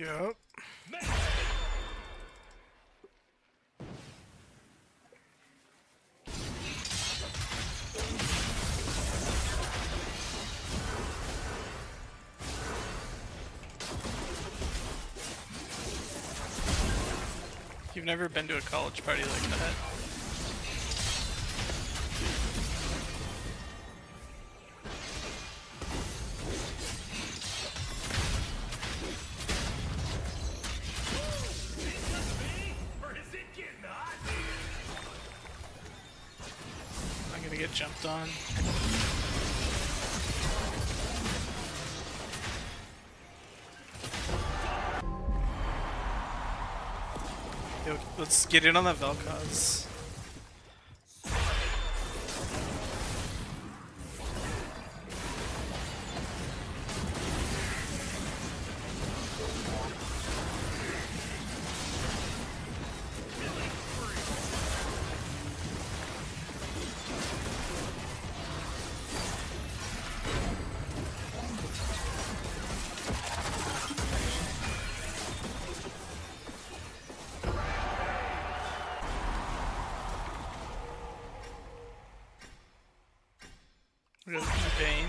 Yep. You've never been to a college party like that. Get jumped on. Yo, let's get in on the Vel'Koz. Okay,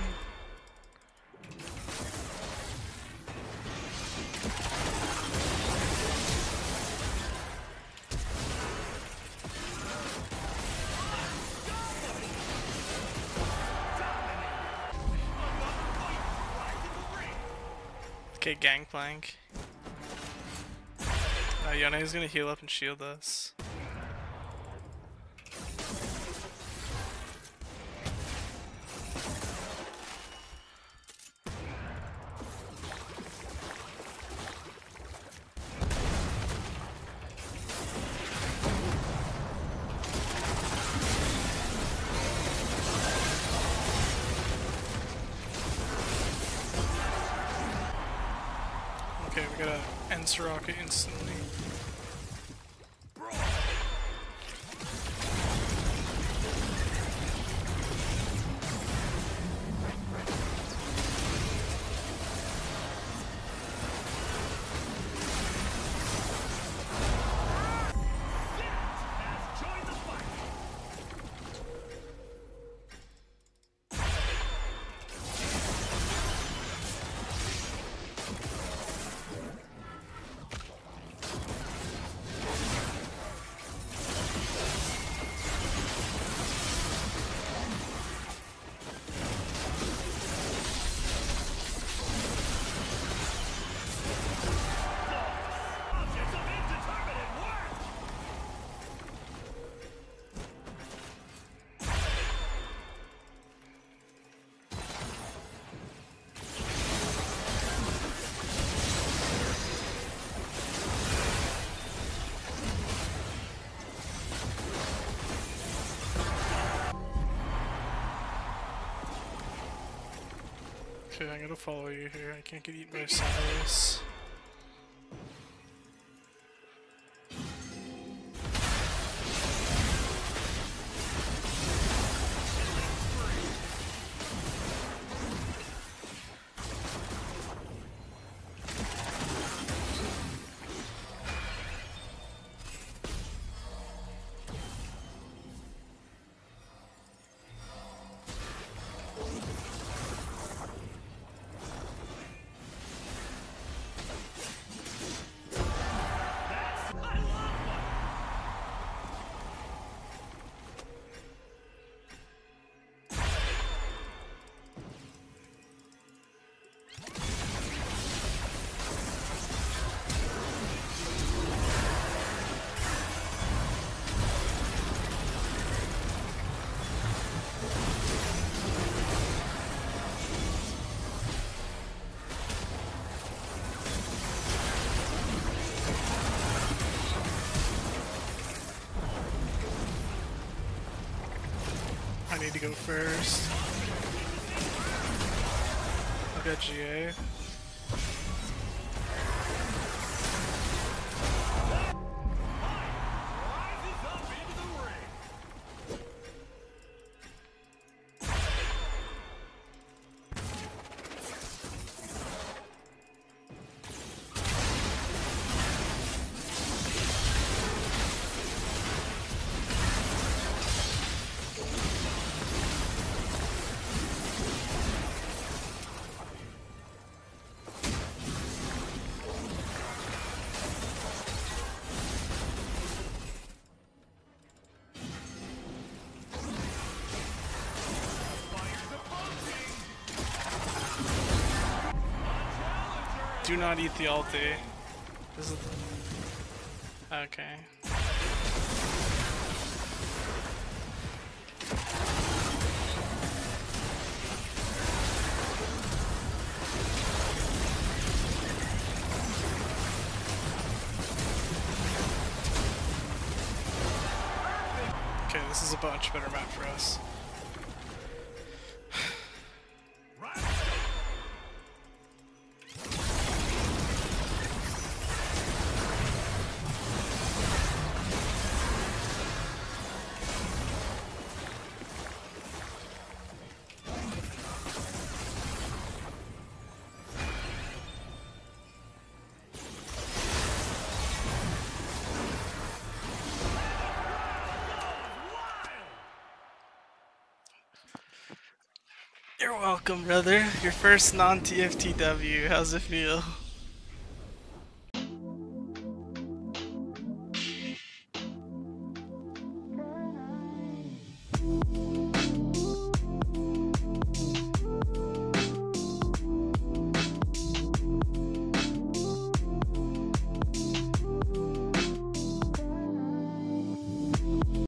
Gangplank. Uh, is gonna heal up and shield us. Gotta end Soraka instantly. Okay, I'm gonna follow you here. I can't get eaten by Sylas. I need to go first. I've got GA. Do not eat the ulti. This is okay. Okay, this is a much better map for us. You're welcome, brother. Your first non-TFTW. How's it feel? Thank